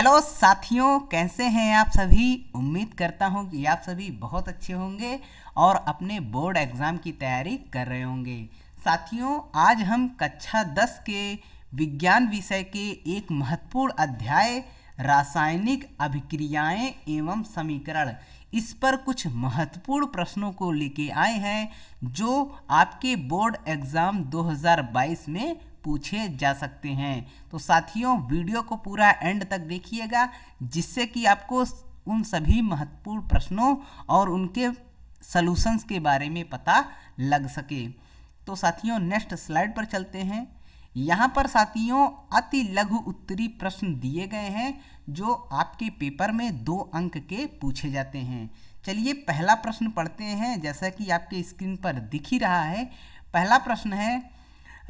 Hello साथियों, कैसे हैं आप सभी? उम्मीद करता हूँ कि आप सभी बहुत अच्छे होंगे और अपने बोर्ड एग्ज़ाम की तैयारी कर रहे होंगे। साथियों, आज हम कक्षा 10 के विज्ञान विषय के एक महत्वपूर्ण अध्याय, रासायनिक अभिक्रियाएँ एवं समीकरण, इस पर कुछ महत्वपूर्ण प्रश्नों को लेके आए हैं, जो आपके बोर्ड एग्ज़ाम 2022 में पूछे जा सकते हैं। तो साथियों, वीडियो को पूरा एंड तक देखिएगा, जिससे कि आपको उन सभी महत्वपूर्ण प्रश्नों और उनके सलूशंस के बारे में पता लग सके। तो साथियों नेक्स्ट स्लाइड पर चलते हैं। यहाँ पर साथियों, अति लघु उत्तरी प्रश्न दिए गए हैं, जो आपके पेपर में दो अंक के पूछे जाते हैं। चलिए, पहला प्रश्न पढ़ते हैं। जैसा कि आपके स्क्रीन पर दिख ही रहा है, पहला प्रश्न है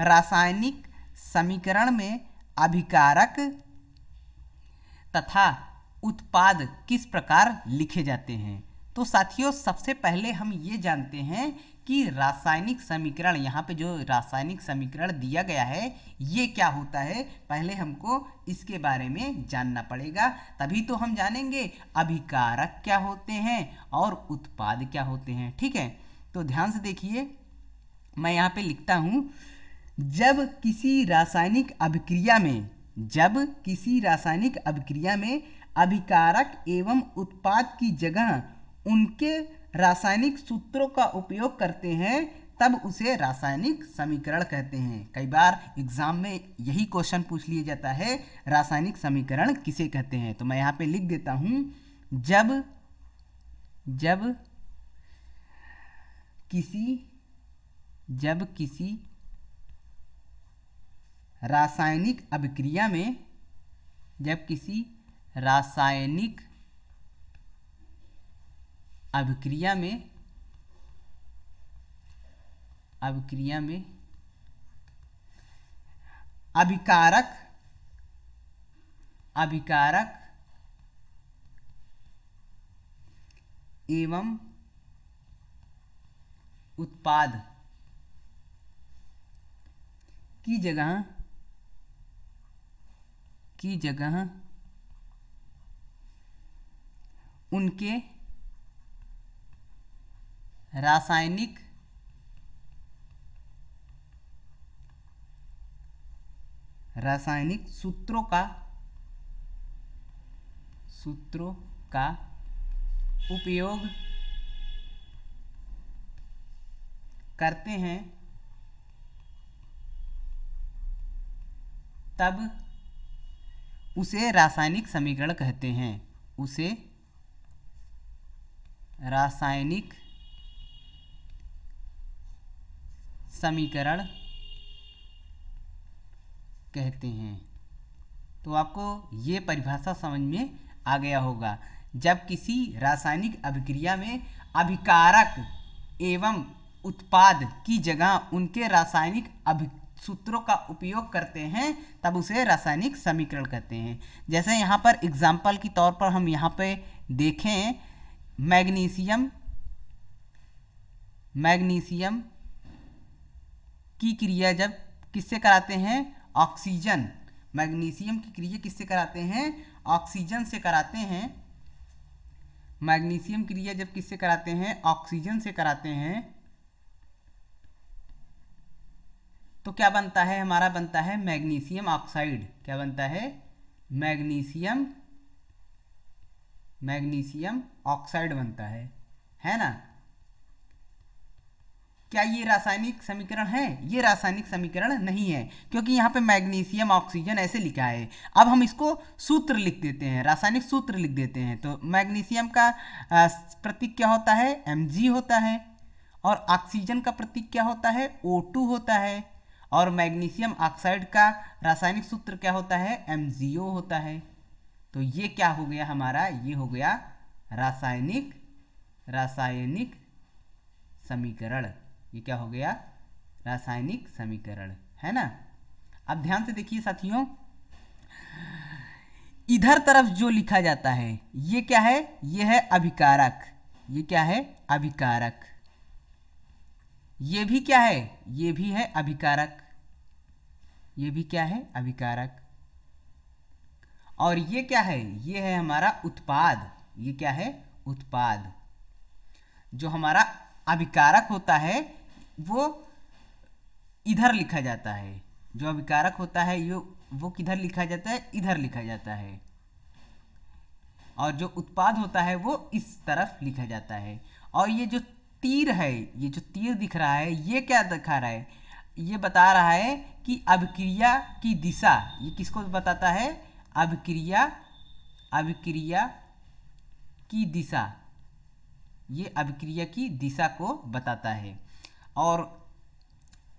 रासायनिक समीकरण में अभिकारक तथा उत्पाद किस प्रकार लिखे जाते हैं? तो साथियों, सबसे पहले हम ये जानते हैं कि रासायनिक समीकरण, यहाँ पे जो रासायनिक समीकरण दिया गया है, ये क्या होता है? पहले हमको इसके बारे में जानना पड़ेगा। तभी तो हम जानेंगे अभिकारक क्या होते हैं और उत्पाद क्या होते हैं, ठीक है? तो ध्यान से देखिए, मैं यहाँ पे लिखता हूँ जब किसी रासायनिक अभिक्रिया में, जब किसी रासायनिक अभिक्रिया में अभिकारक एवं उत्पाद की जगह उनके रासायनिक सूत्रों का उपयोग करते हैं, तब उसे रासायनिक समीकरण कहते हैं। कई बार एग्ज़ाम में यही क्वेश्चन पूछ लिया जाता है, रासायनिक समीकरण किसे कहते हैं? तो मैं यहाँ पे लिख देता हूँ, जब जब किसी जब किसी रासायनिक अभिक्रिया में जब किसी रासायनिक अभिक्रिया में अभिक्रिया में अभिकारक अभिकारक एवं उत्पाद की जगह की जगह उनके रासायनिक रासायनिक सूत्रों का सूत्रों का उपयोग करते हैं तब उसे रासायनिक समीकरण कहते हैं। उसे रासायनिक समीकरण कहते हैं। तो आपको ये परिभाषा समझ में आ गया होगा। जब किसी रासायनिक अभिक्रिया में अभिकारक एवं उत्पाद की जगह उनके रासायनिक अभि सूत्रों का उपयोग करते हैं, तब उसे रासायनिक समीकरण कहते हैं। जैसे यहाँ पर एग्ज़ाम्पल के तौर पर हम यहाँ पे देखें मैग्नीशियम मैग्नीशियम की क्रिया जब किससे कराते हैं? ऑक्सीजन मैग्नीशियम की क्रिया किससे कराते हैं? ऑक्सीजन से कराते हैं। मैग्नीशियम क्रिया जब किससे कराते हैं? ऑक्सीजन से कराते हैं। तो क्या बनता है? हमारा बनता है मैग्नीशियम ऑक्साइड। क्या बनता है? मैग्नीशियम मैग्नीशियम ऑक्साइड बनता है। है ना? क्या ये रासायनिक समीकरण है? ये रासायनिक समीकरण नहीं है, क्योंकि यहाँ पे मैग्नीशियम ऑक्सीजन ऐसे लिखा है। अब हम इसको सूत्र लिख देते हैं, रासायनिक सूत्र लिख देते हैं। तो मैग्नीशियम का प्रतीक क्या होता है? एम होता है। और ऑक्सीजन का प्रतीक क्या होता है? ओ होता है। और मैग्नीशियम ऑक्साइड का रासायनिक सूत्र क्या होता है? एम होता है। तो ये क्या हो गया हमारा? ये हो गया रासायनिक रासायनिक समीकरण। ये क्या हो गया? रासायनिक समीकरण, है ना? अब ध्यान से देखिए साथियों, इधर तरफ़ जो लिखा जाता है, ये क्या है? ये है अभिकारक। ये क्या है? अभिकारक। ये भी क्या है? ये भी है अभिकारक। ये भी क्या है? अभिकारक। और ये क्या है? ये है हमारा उत्पाद। ये क्या है? उत्पाद। जो हमारा अभिकारक होता है, वो इधर लिखा जाता है। जो अभिकारक होता है, ये, वो किधर लिखा जाता है? इधर लिखा जाता है। और जो उत्पाद होता है, वो इस तरफ़ लिखा जाता है। और ये जो तीर है, ये जो तीर दिख रहा है, ये क्या दिखा रहा है? ये बता रहा है कि अभिक्रिया की दिशा, ये किसको बताता है? अभिक्रिया अभिक्रिया की दिशा। ये अभिक्रिया की दिशा को बताता है। और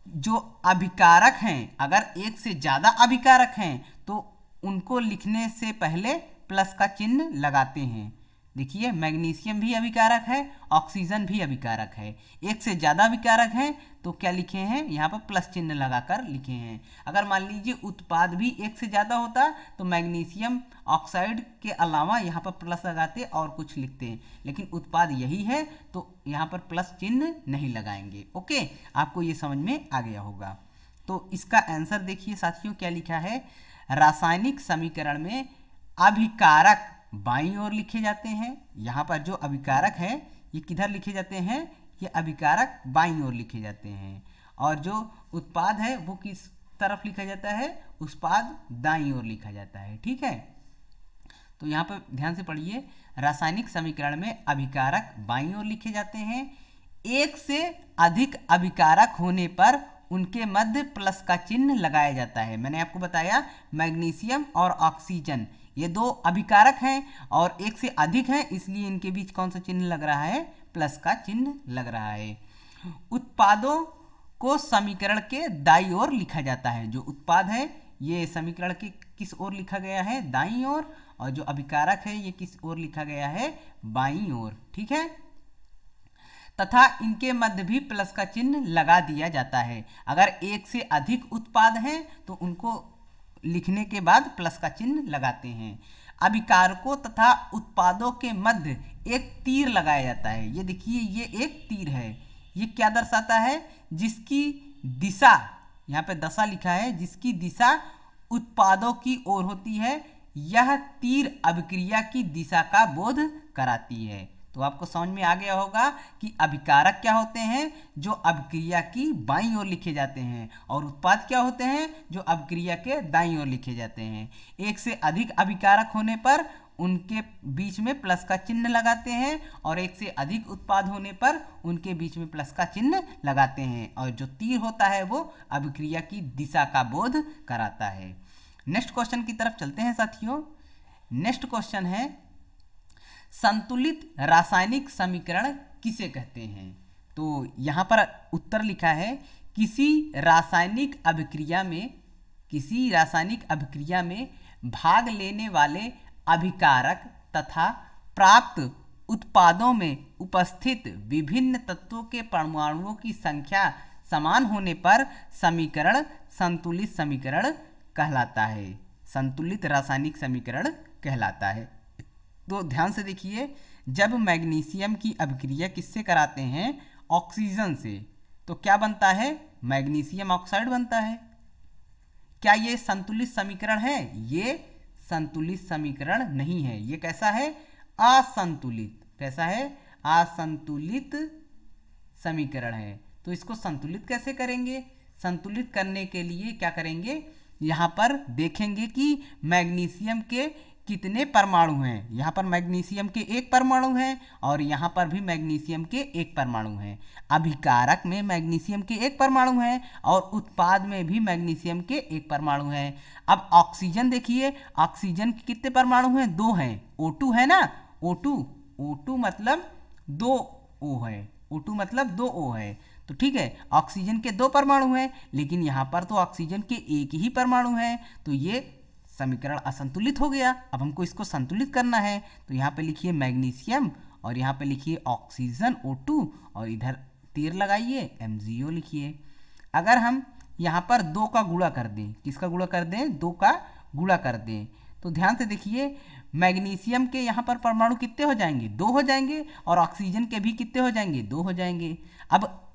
जो अभिकारक हैं, अगर एक से ज़्यादा अभिकारक हैं तो उनको लिखने से पहले प्लस का चिन्ह लगाते हैं। देखिए, मैग्नीशियम भी अभिकारक है, ऑक्सीजन भी अभिकारक है। एक से ज़्यादा अभिकारक हैं तो क्या लिखे हैं? यहाँ पर प्लस चिन्ह लगाकर लिखे हैं। अगर मान लीजिए उत्पाद भी एक से ज़्यादा होता तो मैग्नीशियम ऑक्साइड के अलावा यहाँ पर प्लस लगाते और कुछ लिखते हैं। लेकिन उत्पाद यही है तो यहाँ पर प्लस चिन्ह नहीं लगाएँगे। ओके? आपको ये समझ में आ गया होगा। तो इसका आंसर देखिए साथियों, क्या लिखा है? रासायनिक समीकरण में अभिकारक बाई ओर लिखे जाते हैं। यहाँ पर जो अभिकारक है, ये किधर लिखे जाते हैं? ये अभिकारक बाई ओर लिखे जाते हैं। और जो उत्पाद है, वो किस तरफ़ लिखा जाता है? उत्पाद दाई ओर लिखा जाता है। ठीक है? तो यहाँ पर ध्यान से पढ़िए। रासायनिक समीकरण में अभिकारक बाई ओर लिखे जाते हैं। एक से अधिक अभिकारक होने पर उनके मध्य प्लस का चिन्ह लगाया जाता है। मैंने आपको बताया मैग्नीशियम और ऑक्सीजन। ये दो अभिकारक हैं और एक से अधिक हैं, इसलिए इनके बीच कौन सा चिन्ह लग रहा है? प्लस का चिन्ह लग रहा है। उत्पादों को समीकरण के दाई ओर लिखा जाता है। जो उत्पाद है, ये समीकरण के किस ओर लिखा गया है? दाई ओर। और जो अभिकारक है, ये किस ओर लिखा गया है? बाई ओर। ठीक है? तथा इनके मध्य भी प्लस का चिन्ह लगा दिया जाता है। अगर एक से अधिक उत्पाद हैं तो उनको लिखने के बाद प्लस का चिन्ह लगाते हैं। अभिकारकों तथा उत्पादों के मध्य एक तीर लगाया जाता है। ये देखिए, ये एक तीर है। ये क्या दर्शाता है? जिसकी दिशा, यहाँ पे दशा लिखा है, जिसकी दिशा उत्पादों की ओर होती है, यह तीर अभिक्रिया की दिशा का बोध कराती है। तो आपको समझ में आ गया होगा कि अभिकारक क्या होते हैं, जो अभिक्रिया की बाई ओर लिखे जाते हैं, और उत्पाद क्या होते हैं, जो अभिक्रिया के दाई ओर लिखे जाते हैं। एक से अधिक अभिकारक होने पर उनके बीच में प्लस का चिन्ह लगाते हैं, और एक से अधिक उत्पाद होने पर उनके बीच में प्लस का चिन्ह लगाते हैं, और जो तीर होता है वो अभिक्रिया की दिशा का बोध कराता है। नेक्स्ट क्वेश्चन की तरफ़ चलते हैं साथियों। नेक्स्ट क्वेश्चन है संतुलित रासायनिक समीकरण किसे कहते हैं? तो यहाँ पर उत्तर लिखा है, किसी रासायनिक अभिक्रिया में, किसी रासायनिक अभिक्रिया में भाग लेने वाले अभिकारक तथा प्राप्त उत्पादों में उपस्थित विभिन्न तत्वों के परमाणुओं की संख्या समान होने पर समीकरण संतुलित समीकरण कहलाता है। संतुलित रासायनिक समीकरण कहलाता है। तो ध्यान से देखिए, जब मैग्नीशियम की अभिक्रिया किससे कराते हैं? ऑक्सीजन से। तो क्या बनता है? मैग्नीशियम ऑक्साइड बनता है। क्या ये संतुलित समीकरण है? ये संतुलित समीकरण नहीं है। ये कैसा है? असंतुलित। कैसा है? असंतुलित समीकरण है। तो इसको संतुलित कैसे करेंगे? संतुलित करने के लिए क्या करेंगे? यहाँ पर देखेंगे कि मैग्नीशियम के कितने परमाणु हैं? यहाँ पर मैग्नीशियम के एक परमाणु हैं और यहाँ पर भी मैग्नीशियम के एक परमाणु हैं। अभिकारक में मैग्नीशियम के एक परमाणु हैं और उत्पाद में भी मैग्नीशियम के एक परमाणु हैं। अब ऑक्सीजन देखिए, ऑक्सीजन के कितने परमाणु हैं? दो हैं। O2 है ना? O2 O2 मतलब दो ओ है। O2 मतलब दो ओ है। तो ठीक है, ऑक्सीजन के दो परमाणु हैं, लेकिन यहाँ पर तो ऑक्सीजन के एक ही परमाणु हैं। तो ये समीकरण असंतुलित हो गया। अब हमको इसको संतुलित करना है। तो यहाँ पे लिखिए मैग्नीशियम और यहाँ पे लिखिए ऑक्सीजन O2 और इधर तीर लगाइए MgO लिखिए। अगर हम यहाँ पर दो का गुणा कर दें, किसका गुणा कर दें? दो का गुणा कर दें। तो ध्यान से देखिए, मैग्नीशियम के यहाँ पर परमाणु कितने हो जाएँगे? दो हो जाएँगे और ऑक्सीजन के भी कितने हो जाएँगे? दो हो जाएँगे। अब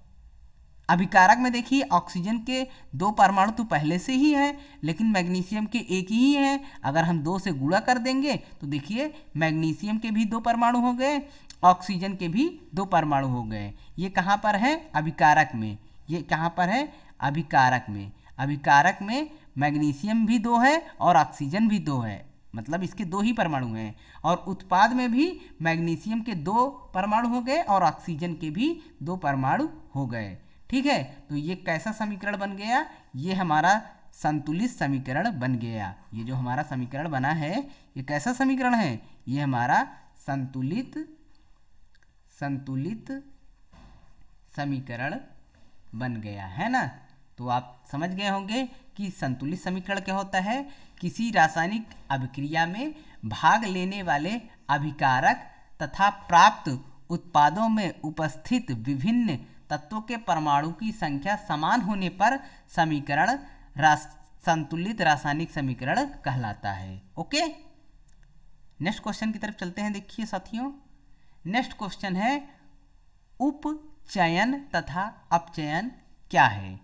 अभिकारक में देखिए, ऑक्सीजन के दो परमाणु तो पहले से ही हैं, लेकिन मैग्नीशियम के एक ही हैं। अगर हम दो से गुणा कर देंगे तो देखिए, मैग्नीशियम के भी दो परमाणु हो गए, ऑक्सीजन के भी दो परमाणु हो गए। ये कहाँ पर है? अभिकारक में। ये कहाँ पर है? अभिकारक में। अभिकारक में मैग्नीशियम भी दो है और ऑक्सीजन भी दो है। मतलब इसके दो ही परमाणु हैं। और उत्पाद में भी मैग्नीशियम के दो परमाणु हो गए और ऑक्सीजन के भी दो परमाणु हो गए। ठीक है? तो ये कैसा समीकरण बन गया? ये हमारा संतुलित समीकरण बन गया। ये जो हमारा समीकरण बना है, ये कैसा समीकरण है? ये हमारा संतुलित संतुलित समीकरण बन गया, है ना? तो आप समझ गए होंगे कि संतुलित समीकरण क्या होता है? किसी रासायनिक अभिक्रिया में भाग लेने वाले अभिकारक तथा प्राप्त उत्पादों में उपस्थित विभिन्न तत्वों के परमाणु की संख्या समान होने पर समीकरण रास, संतुलित रासायनिक समीकरण कहलाता है। ओके? नेक्स्ट क्वेश्चन की तरफ़ चलते हैं देखिए साथियों। नेक्स्ट क्वेश्चन है उपचयन तथा अपचयन क्या है?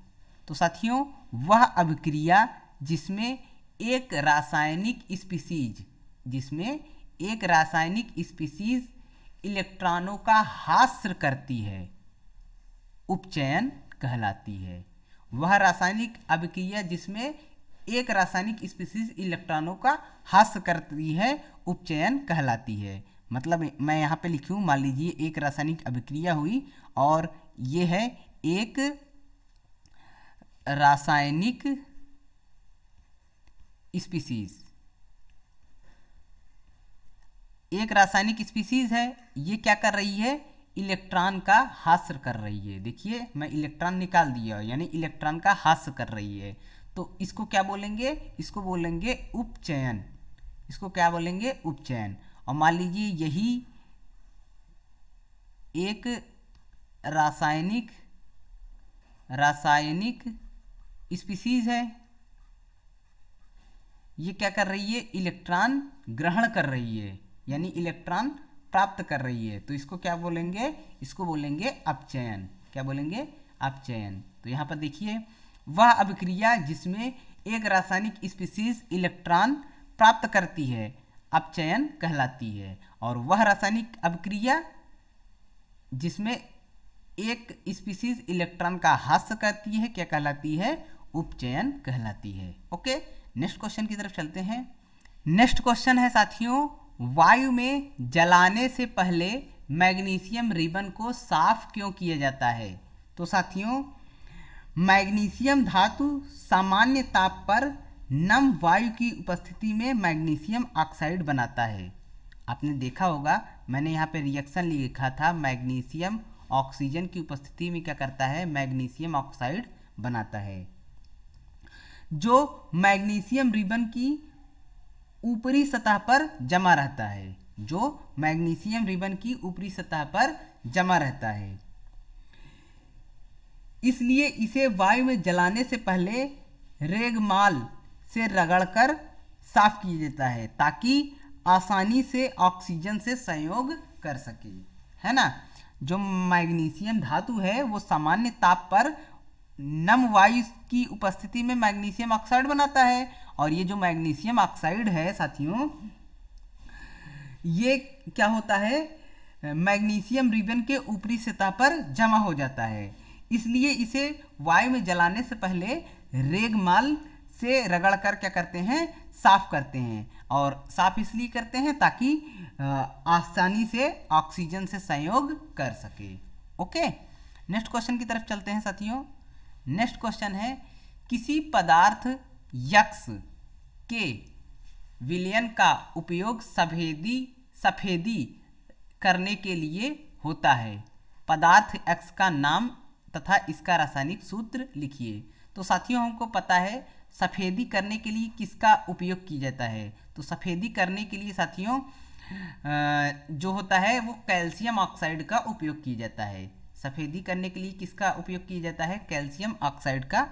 तो साथियों वह अभिक्रिया जिसमें एक रासायनिक स्पीसीज जिसमें एक रासायनिक स्पीसीज इलेक्ट्रॉनों का हास्य करती है। उपचयन कहलाती है। वह रासायनिक अभिक्रिया जिसमें एक रासायनिक स्पीसीज इलेक्ट्रॉनों का हास्य करती है, उपचयन कहलाती है। मतलब मैं यहाँ पे लिखूँ मान लीजिए एक रासायनिक अभिक्रिया हुई और ये है एक रासायनिक स्पीसीज एक रासायनिक स्पीसीज है, ये क्या कर रही है? इलेक्ट्रॉन का हास्य कर रही है। देखिए, मैं इलेक्ट्रॉन निकाल दिया, यानी इलेक्ट्रॉन का हास्य कर रही है। तो इसको क्या बोलेंगे? इसको बोलेंगे उपचयन। इसको क्या बोलेंगे? उपचयन। और मान लीजिए, यही एक रासायनिक रासायनिक स्पीसीज है। ये क्या कर रही है? इलेक्ट्रॉन ग्रहण कर रही है। यानी इलेक्ट्रॉन प्राप्त कर रही है। तो इसको क्या बोलेंगे? इसको बोलेंगे अपचयन। क्या बोलेंगे? अपचयन। तो यहाँ पर देखिए, वह अभिक्रिया जिसमें एक रासायनिक स्पीसीज इलेक्ट्रॉन प्राप्त करती है, अपचयन कहलाती है। और वह रासायनिक अभिक्रिया जिसमें एक स्पीसीज इलेक्ट्रॉन का हास्य करती है, क्या कहलाती है? उपचयन कहलाती है। ओके, नेक्स्ट क्वेश्चन की तरफ़ चलते हैं। नेक्स्ट क्वेश्चन है साथियों वायु में जलाने से पहले मैग्नीशियम रिबन को साफ़ क्यों किया जाता है? तो साथियों, मैग्नीशियम धातु सामान्य ताप पर नम वायु की उपस्थिति में मैग्नीशियम ऑक्साइड बनाता है। आपने देखा होगा, मैंने यहाँ पे रिएक्शन लिखा था, मैग्नीशियम ऑक्सीजन की उपस्थिति में क्या करता है? मैग्नीशियम ऑक्साइड बनाता है। जो मैग्नीशियम रिबन की ऊपरी सतह पर जमा रहता है, जो मैग्नीशियम रिबन की ऊपरी सतह पर जमा रहता है। इसलिए इसे वायु में जलाने से पहले रेगमाल से रगड़कर साफ़ किया जाता है, ताकि आसानी से ऑक्सीजन से संयोग कर सके। है ना? जो मैग्नीशियम धातु है, वो सामान्य ताप पर नम वायु की उपस्थिति में मैग्नीशियम ऑक्साइड बनाता है। और ये जो मैग्नीशियम ऑक्साइड है साथियों, ये क्या होता है? मैग्नीशियम रिबन के ऊपरी सतह पर जमा हो जाता है। इसलिए इसे वायु में जलाने से पहले रेगमाल से रगड़ कर क्या करते हैं? साफ़ करते हैं और साफ़ इसलिए करते हैं ताकि आसानी से ऑक्सीजन से संयोग कर सके। ओके? नेक्स्ट क्वेश्चन की तरफ़ चलते हैं साथियों। नेक्स्ट क्वेश्चन है, किसी पदार्थ यक्स के विलयन का उपयोग सफेदी सफेदी करने के लिए होता है। पदार्थ एक्स का नाम तथा इसका रासायनिक सूत्र लिखिए। तो साथियों, हमको पता है सफ़ेदी करने के लिए किसका उपयोग किया जाता है। तो सफ़ेदी करने के लिए साथियों जो होता है वो कैल्शियम ऑक्साइड का उपयोग किया जाता है। सफ़ेदी करने के लिए किसका उपयोग किया जाता है? कैल्शियम ऑक्साइड का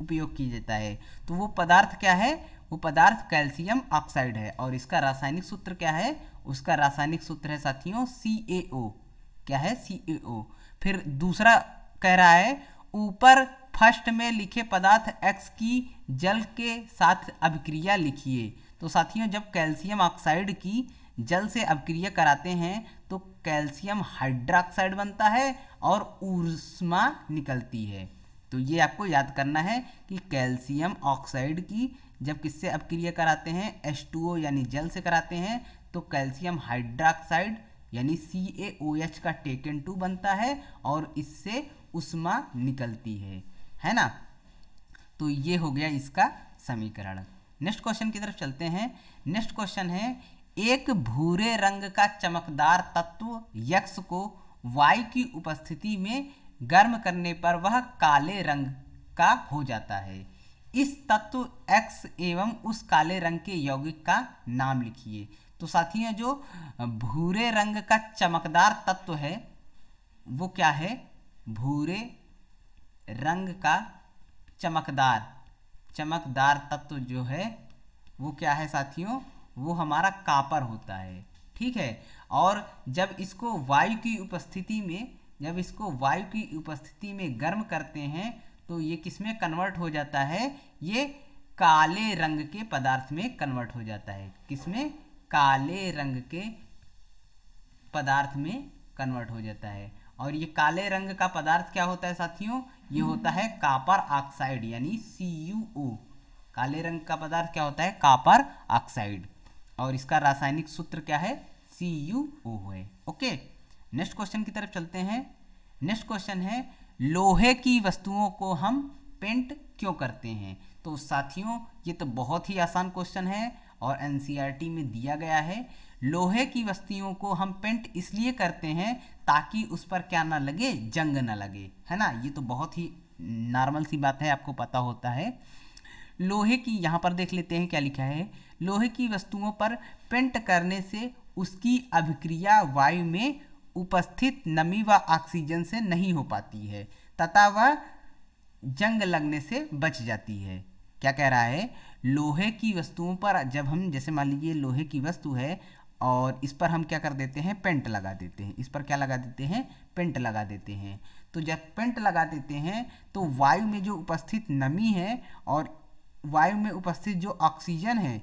उपयोग किया जाता है। तो वो पदार्थ क्या है? वो पदार्थ कैल्शियम ऑक्साइड है। और इसका रासायनिक सूत्र क्या है? उसका रासायनिक सूत्र है साथियों सी ए ओ क्या है? सी ए ओ फिर दूसरा कह रहा है, ऊपर फ़र्स्ट में लिखे पदार्थ एक्स की जल के साथ अभिक्रिया लिखिए। तो साथियों, जब कैल्शियम ऑक्साइड की जल से अभिक्रिया कराते हैं तो कैल्शियम हाइड्रोक्साइड बनता है और ऊष्मा निकलती है। तो ये आपको याद करना है कि कैल्शियम ऑक्साइड की जब किससे अपक्रिया कराते हैं? H2O यानी जल से कराते हैं। तो कैल्शियम हाइड्रोक्साइड यानी CaOH का टेकन टू बनता है और इससे उष्मा निकलती है। है ना? तो ये हो गया इसका समीकरण। नेक्स्ट क्वेश्चन की तरफ़ चलते हैं। नेक्स्ट क्वेश्चन है, एक भूरे रंग का चमकदार तत्व यक्ष को वायु की उपस्थिति में गर्म करने पर वह काले रंग का हो जाता है। इस तत्व x एवं उस काले रंग के यौगिक का नाम लिखिए। तो साथियों जो भूरे रंग का चमकदार तत्व है, वो क्या है? भूरे रंग का चमकदार चमकदार तत्व जो है, वो क्या है साथियों? वो हमारा कापर होता है, ठीक है? और जब इसको वायु की उपस्थिति में, जब इसको वायु की उपस्थिति में गर्म करते हैं तो ये किसमें कन्वर्ट हो जाता है? ये काले रंग के पदार्थ में कन्वर्ट हो जाता है। किसमें? काले रंग के पदार्थ में कन्वर्ट हो जाता है। और ये काले रंग का पदार्थ क्या होता है साथियों? ये होता है कापर ऑक्साइड यानी सी काले रंग का पदार्थ क्या होता है? कापर ऑक्साइड और इसका रासायनिक सूत्र क्या है? सी यू ओ है। ओके नेक्स्ट क्वेश्चन की तरफ़ चलते हैं। नेक्स्ट क्वेश्चन है लोहे की वस्तुओं को हम पेंट क्यों करते हैं? तो साथियों, ये तो बहुत ही आसान क्वेश्चन है और एन e में दिया गया है। लोहे की वस्तुओं को हम पेंट इसलिए करते हैं ताकि उस पर क्या ना लगे, जंग ना लगे, है ना? ये तो बहुत ही नॉर्मल सी बात है, आपको पता होता है। लोहे की, यहाँ पर देख लेते हैं क्या लिखा है। लोहे की वस्तुओं पर पेंट करने से उसकी अभिक्रिया वायु में उपस्थित नमी व ऑक्सीजन से नहीं हो पाती है, तथा वह जंग लगने से बच जाती है। क्या कह रहा है? लोहे की वस्तुओं पर जब हम, जैसे मान लीजिए लोहे की वस्तु है, और इस पर हम क्या कर देते हैं? पेंट लगा देते हैं। इस पर क्या लगा देते हैं? पेंट लगा देते हैं। तो जब पेंट लगा देते हैं तो वायु में जो उपस्थित नमी है और वायु में उपस्थित जो ऑक्सीजन है,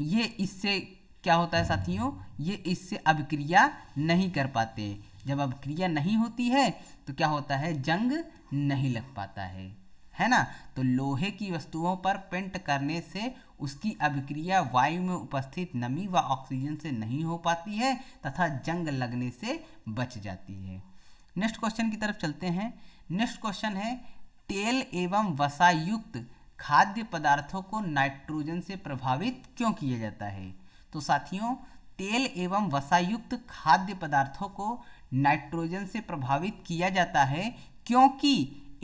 ये इससे क्या होता है साथियों? ये इससे अभिक्रिया नहीं कर पाते। जब अभिक्रिया नहीं होती है तो क्या होता है? जंग नहीं लग पाता है। है ना? तो लोहे की वस्तुओं पर पेंट करने से उसकी अभिक्रिया वायु में उपस्थित नमी व ऑक्सीजन से नहीं हो पाती है, तथा जंग लगने से बच जाती है। नेक्स्ट क्वेश्चन की तरफ़ चलते हैं। नेक्स्ट क्वेश्चन है, तेल एवं वसायुक्त खाद्य पदार्थों को नाइट्रोजन से प्रभावित क्यों किया जाता है? तो साथियों, तेल एवं वसायुक्त खाद्य पदार्थों को नाइट्रोजन से प्रभावित किया जाता है क्योंकि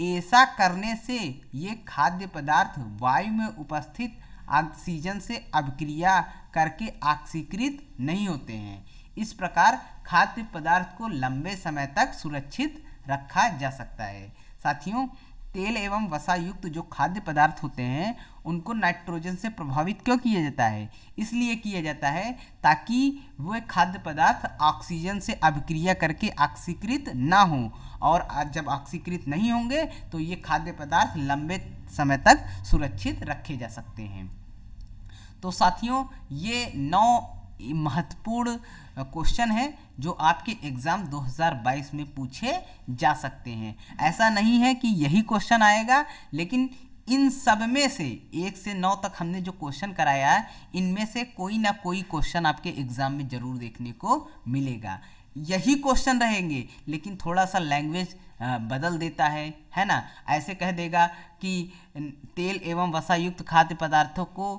ऐसा करने से ये खाद्य पदार्थ वायु में उपस्थित ऑक्सीजन से अभिक्रिया करके ऑक्सीकृत नहीं होते हैं। इस प्रकार खाद्य पदार्थ को लंबे समय तक सुरक्षित रखा जा सकता है। साथियों तेल एवं वसा युक्त जो खाद्य पदार्थ होते हैं, उनको नाइट्रोजन से प्रभावित क्यों किया जाता है? इसलिए किया जाता है ताकि वह खाद्य पदार्थ ऑक्सीजन से अभिक्रिया करके ऑक्सीकृत ना हो। और जब ऑक्सीकृत नहीं होंगे तो ये खाद्य पदार्थ लंबे समय तक सुरक्षित रखे जा सकते हैं। तो साथियों, ये नौ महत्वपूर्ण क्वेश्चन है जो आपके एग्ज़ाम 2022 में पूछे जा सकते हैं। ऐसा नहीं है कि यही क्वेश्चन आएगा, लेकिन इन सब में से, एक से नौ तक हमने जो क्वेश्चन कराया है, इनमें से कोई ना कोई क्वेश्चन आपके एग्ज़ाम में ज़रूर देखने को मिलेगा। यही क्वेश्चन रहेंगे, लेकिन थोड़ा सा लैंग्वेज बदल देता है है ना? ऐसे कह देगा कि तेल एवं वसायुक्त खाद्य पदार्थों को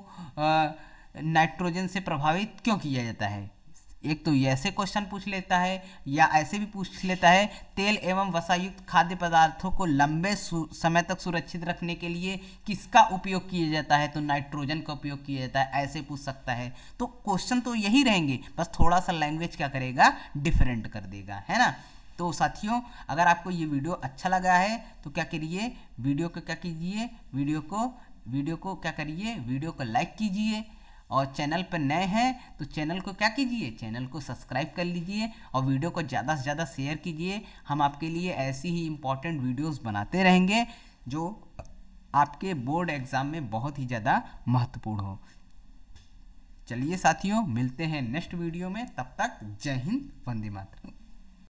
नाइट्रोजन से प्रभावित क्यों किया जाता है? एक तो ऐसे क्वेश्चन पूछ लेता है, या ऐसे भी पूछ लेता है, तेल एवं वसायुक्त खाद्य पदार्थों को लंबे समय तक सुरक्षित रखने के लिए किसका उपयोग किया जाता है? तो नाइट्रोजन का उपयोग किया जाता है, ऐसे पूछ सकता है। तो क्वेश्चन तो यही रहेंगे, बस थोड़ा सा लैंग्वेज क्या करेगा? डिफरेंट कर देगा, है ना? तो साथियों, अगर आपको ये वीडियो अच्छा लगा है तो क्या करिए? वीडियो को क्या कीजिए? वीडियो को वीडियो को क्या करिए? वीडियो को लाइक कीजिए। और चैनल पर नए हैं तो चैनल को क्या कीजिए? चैनल को सब्सक्राइब कर लीजिए और वीडियो को ज़्यादा से ज़्यादा शेयर कीजिए। हम आपके लिए ऐसी ही इंपॉर्टेंट वीडियोस बनाते रहेंगे, जो आपके बोर्ड एग्ज़ाम में बहुत ही ज़्यादा महत्वपूर्ण हो। चलिए साथियों, मिलते हैं नेक्स्ट वीडियो में। तब तक जय हिंद, वंदे मातरम।